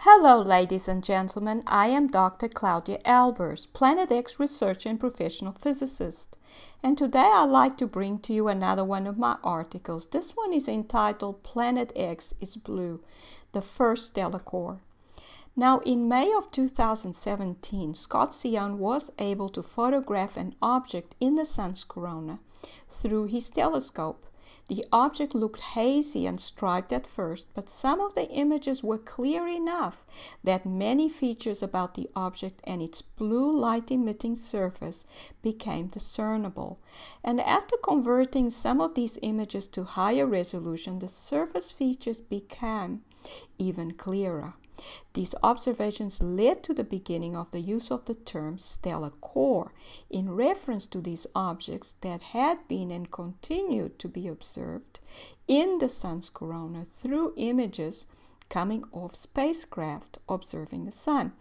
Hello, ladies and gentlemen. I am Dr. Claudia Albers, Planet X researcher and professional physicist. And today I'd like to bring to you another one of my articles. This one is entitled Planet X is Blue, the first stellar core. Now, in May of 2017, Scott Sion was able to photograph an object in the sun's corona through his telescope. The object looked hazy and striped at first, but some of the images were clear enough that many features about the object and its blue light emitting surface became discernible. And after converting some of these images to higher resolution, the surface features became even clearer. These observations led to the beginning of the use of the term stellar core in reference to these objects that had been and continued to be observed in the sun's corona through images coming off spacecraft observing the sun.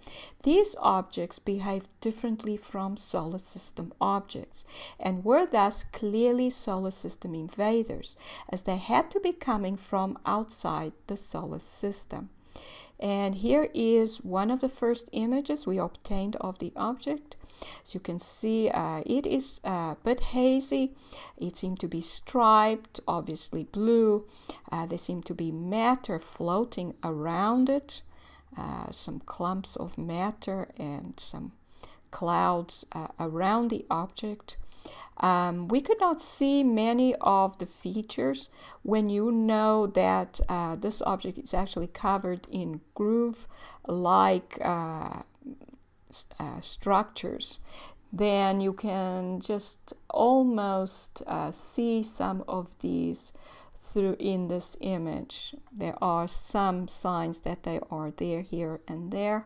These objects behaved differently from solar system objects and were thus clearly solar system invaders as they had to be coming from outside the solar system. And here is one of the first images we obtained of the object. As you can see, uh, it is a bit hazy. It seemed to be striped, obviously blue. Uh, there seemed to be matter floating around it, uh, some clumps of matter and some clouds uh, around the object. Um, we could not see many of the features when you know that uh, this object is actually covered in groove like uh, uh, structures. Then you can just almost uh, see some of these through in this image. There are some signs that they are there here and there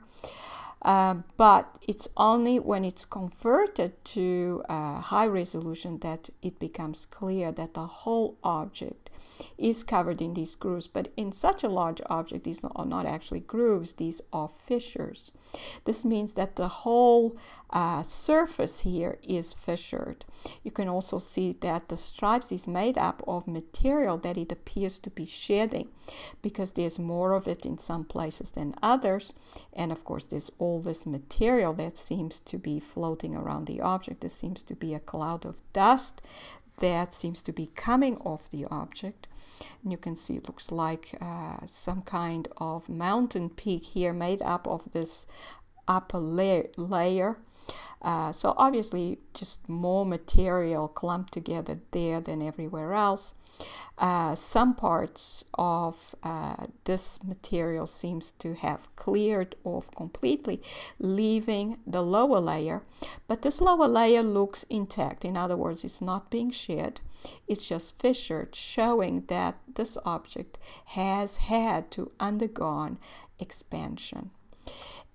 uh, but it's only when it's converted to uh, high resolution that it becomes clear that the whole object is covered in these grooves. But in such a large object, these are not actually grooves, these are fissures. This means that the whole uh, surface here is fissured. You can also see that the stripes is made up of material that it appears to be shedding because there's more of it in some places than others. And of course, there's all this material that seems to be floating around the object. There seems to be a cloud of dust that seems to be coming off the object. And you can see it looks like uh, some kind of mountain peak here made up of this upper layer. layer. Uh, so obviously just more material clumped together there than everywhere else. Uh, some parts of uh, this material seems to have cleared off completely, leaving the lower layer. But this lower layer looks intact. In other words, it's not being shed. It's just fissured, showing that this object has had to undergone expansion.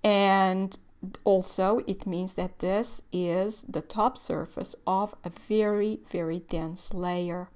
And also it means that this is the top surface of a very very dense layer.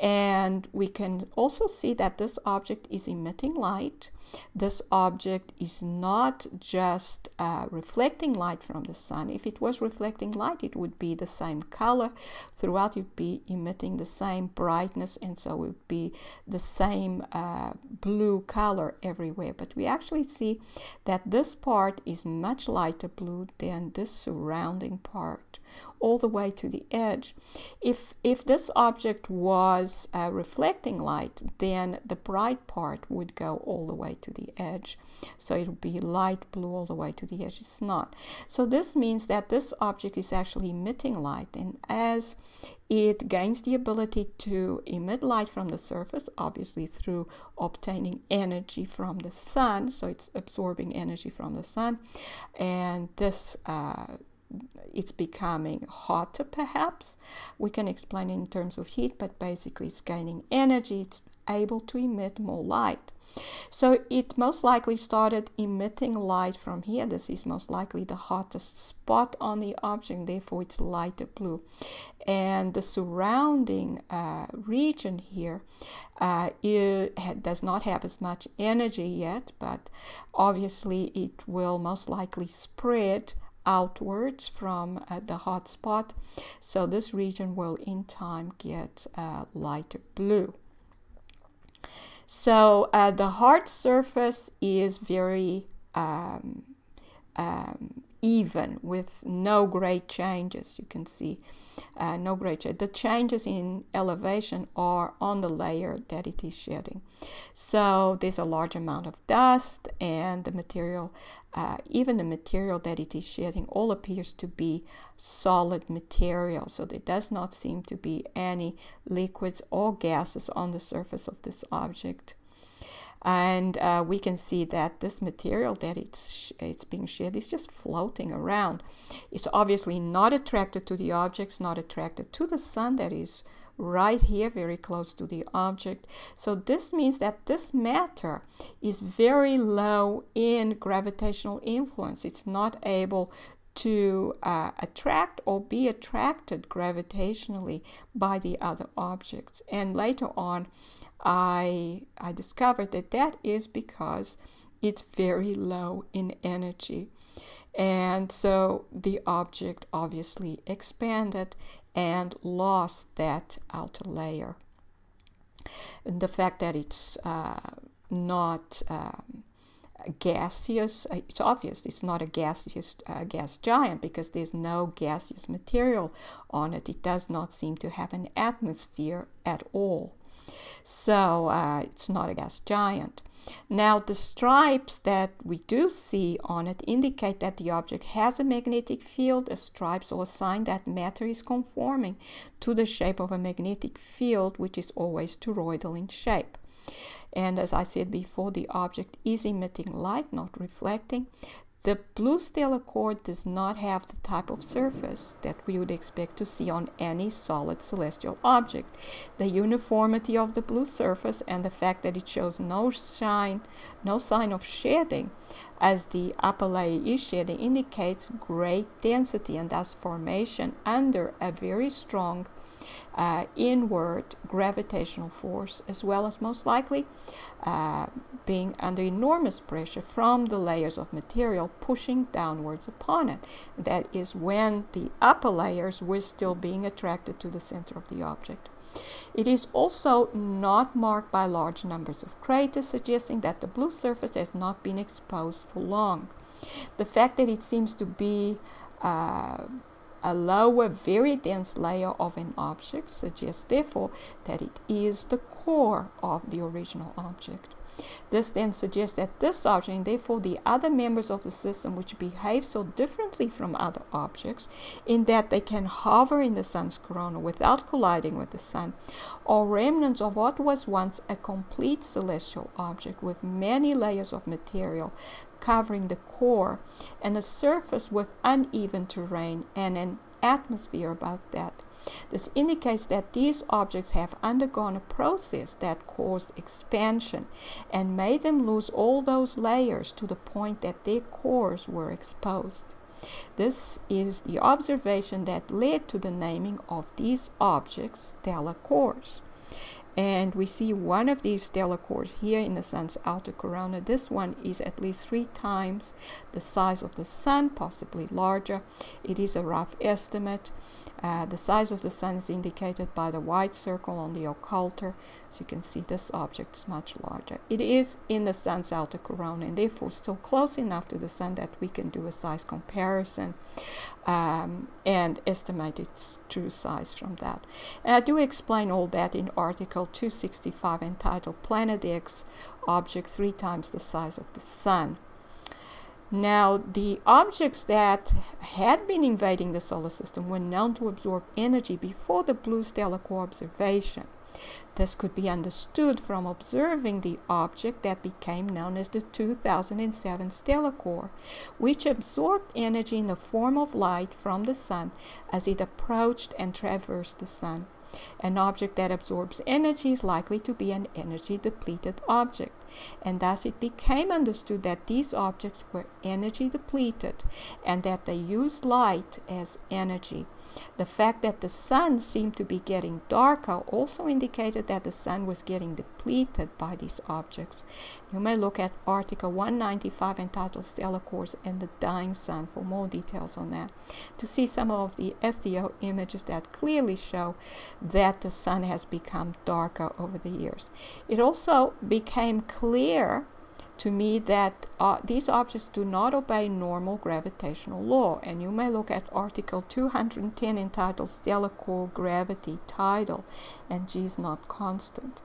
And we can also see that this object is emitting light this object is not just uh, reflecting light from the sun. If it was reflecting light, it would be the same color throughout, it would be emitting the same brightness, and so it would be the same uh, blue color everywhere. But we actually see that this part is much lighter blue than this surrounding part all the way to the edge. If, if this object was uh, reflecting light, then the bright part would go all the way to the edge. So it would be light blue all the way to the edge. It's not. So this means that this object is actually emitting light. And as it gains the ability to emit light from the surface, obviously through obtaining energy from the sun. So it's absorbing energy from the sun. And this uh, it's becoming hotter perhaps. We can explain in terms of heat but basically it's gaining energy. It's able to emit more light. So it most likely started emitting light from here. This is most likely the hottest spot on the object therefore it's lighter blue. And the surrounding uh, region here uh, does not have as much energy yet but obviously it will most likely spread outwards from uh, the hot spot. So this region will in time get uh, lighter blue. So uh, the hard surface is very um, um, even with no great changes. You can see uh, no great change. The changes in elevation are on the layer that it is shedding. So there's a large amount of dust and the material, uh, even the material that it is shedding, all appears to be solid material. So there does not seem to be any liquids or gases on the surface of this object and uh, we can see that this material that it's it's being shed is just floating around. It's obviously not attracted to the objects not attracted to the sun that is right here very close to the object. So this means that this matter is very low in gravitational influence. It's not able to uh, attract or be attracted gravitationally by the other objects. And later on I, I discovered that that is because it's very low in energy. And so the object obviously expanded and lost that outer layer. And the fact that it's uh, not um, gaseous, uh, it's obvious it's not a gaseous uh, gas giant because there's no gaseous material on it. It does not seem to have an atmosphere at all. So uh, it's not a gas giant. Now the stripes that we do see on it indicate that the object has a magnetic field. A stripes are a sign that matter is conforming to the shape of a magnetic field, which is always toroidal in shape. And as I said before, the object is emitting light, not reflecting. The blue stellar core does not have the type of surface that we would expect to see on any solid celestial object. The uniformity of the blue surface and the fact that it shows no shine, no sign of shedding as the upper layer is shedding indicates great density and thus formation under a very strong uh, inward gravitational force, as well as most likely uh, being under enormous pressure from the layers of material pushing downwards upon it. That is when the upper layers were still being attracted to the center of the object. It is also not marked by large numbers of craters, suggesting that the blue surface has not been exposed for long. The fact that it seems to be uh, a lower, very dense layer of an object suggests therefore that it is the core of the original object. This then suggests that this object, and therefore the other members of the system which behave so differently from other objects, in that they can hover in the sun's corona without colliding with the sun, are remnants of what was once a complete celestial object with many layers of material covering the core and a surface with uneven terrain and an atmosphere above that. This indicates that these objects have undergone a process that caused expansion and made them lose all those layers to the point that their cores were exposed. This is the observation that led to the naming of these objects stellar cores. And we see one of these stellar cores here in the sun's outer corona. This one is at least three times the size of the sun, possibly larger. It is a rough estimate. Uh, the size of the sun is indicated by the white circle on the occulter. So you can see this object is much larger. It is in the sun's outer corona and therefore still close enough to the sun that we can do a size comparison um, and estimate its true size from that. And I do explain all that in article 265 entitled Planet X, object three times the size of the sun. Now, the objects that had been invading the solar system were known to absorb energy before the blue stellar core observation. This could be understood from observing the object that became known as the 2007 stellar core, which absorbed energy in the form of light from the sun as it approached and traversed the sun. An object that absorbs energy is likely to be an energy depleted object, and thus it became understood that these objects were energy depleted and that they used light as energy. The fact that the sun seemed to be getting darker also indicated that the sun was getting depleted by these objects. You may look at Article 195 entitled Stellar Cores and the Dying Sun for more details on that to see some of the SDO images that clearly show that the sun has become darker over the years. It also became clear to me that uh, these objects do not obey normal gravitational law. And you may look at Article 210 entitled Stellar Core Gravity Tidal, and G is not constant.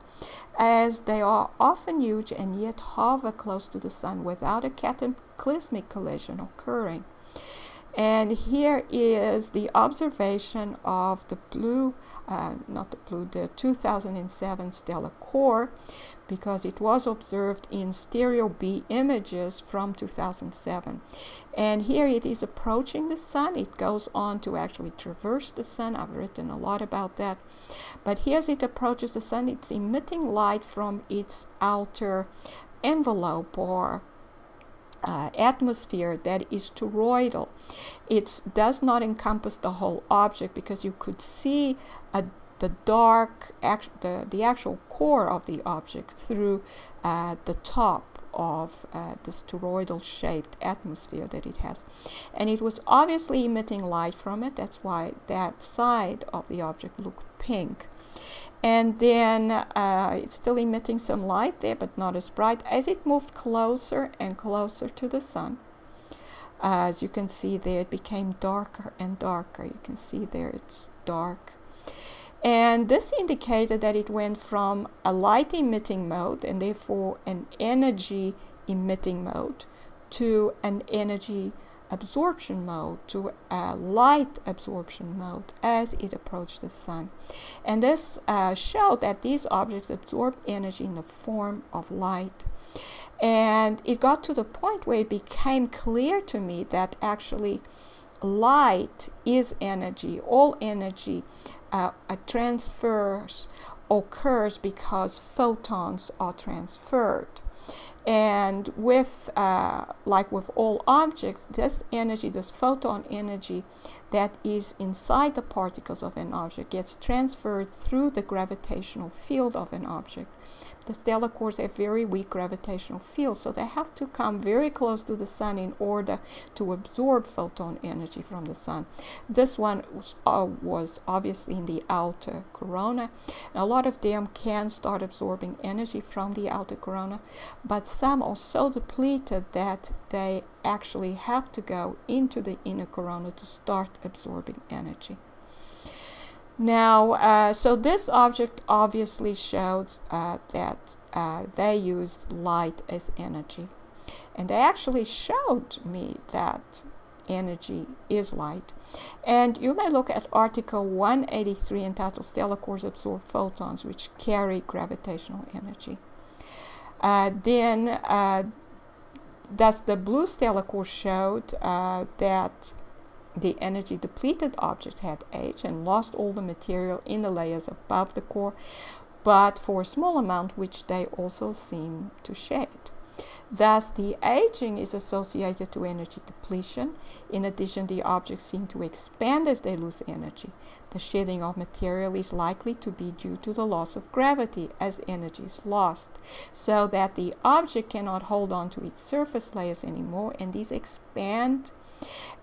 As they are often huge and yet hover close to the Sun without a cataclysmic collision occurring. And here is the observation of the blue, uh, not the blue, the 2007 stellar core, because it was observed in stereo B images from 2007. And here it is approaching the sun. It goes on to actually traverse the sun. I've written a lot about that. But here as it approaches the sun, it's emitting light from its outer envelope or uh, atmosphere that is toroidal. It does not encompass the whole object because you could see a, the dark, act, the, the actual core of the object through uh, the top of uh, this toroidal shaped atmosphere that it has. And it was obviously emitting light from it. That's why that side of the object looked pink and then uh, it's still emitting some light there but not as bright. As it moved closer and closer to the sun uh, as you can see there it became darker and darker. You can see there it's dark. And this indicated that it went from a light emitting mode and therefore an energy emitting mode to an energy absorption mode to a light absorption mode as it approached the sun. And this uh, showed that these objects absorb energy in the form of light. And it got to the point where it became clear to me that actually light is energy. All energy uh, transfers occurs because photons are transferred. And with, uh, like with all objects, this energy, this photon energy that is inside the particles of an object gets transferred through the gravitational field of an object the stellar cores have very weak gravitational fields, so they have to come very close to the sun in order to absorb photon energy from the sun. This one was, uh, was obviously in the outer corona. a lot of them can start absorbing energy from the outer corona, but some are so depleted that they actually have to go into the inner corona to start absorbing energy. Now, uh, so this object obviously shows uh, that uh, they used light as energy. And they actually showed me that energy is light. And you may look at Article 183 entitled Stellar Cores Absorb Photons, which carry gravitational energy. Uh, then, uh, does the blue stellar core showed uh, that the energy depleted object had aged and lost all the material in the layers above the core, but for a small amount which they also seem to shed. Thus, the aging is associated to energy depletion. In addition, the objects seem to expand as they lose energy. The shedding of material is likely to be due to the loss of gravity as energy is lost, so that the object cannot hold on to its surface layers anymore, and these expand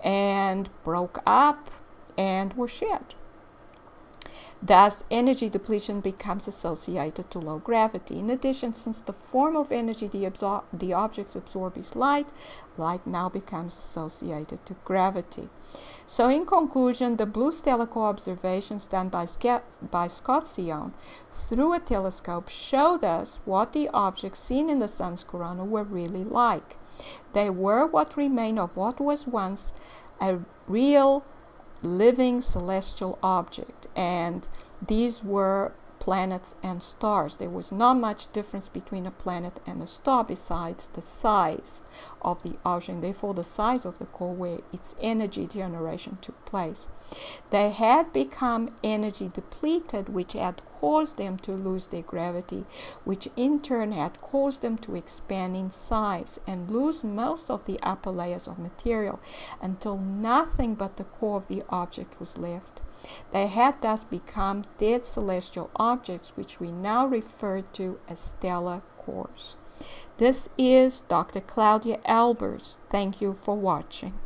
and broke up and were shed. Thus, energy depletion becomes associated to low gravity. In addition, since the form of energy the, the objects absorb is light, light now becomes associated to gravity. So, in conclusion, the blue stellar core observations done by, by Scott Sion through a telescope showed us what the objects seen in the sun's corona were really like. They were what remained of what was once a real living celestial object, and these were planets and stars. There was not much difference between a planet and a star besides the size of the object, therefore the size of the core where its energy generation took place. They had become energy depleted, which had caused them to lose their gravity, which in turn had caused them to expand in size and lose most of the upper layers of material until nothing but the core of the object was left. They had thus become dead celestial objects, which we now refer to as stellar cores. This is Dr. Claudia Albers. Thank you for watching.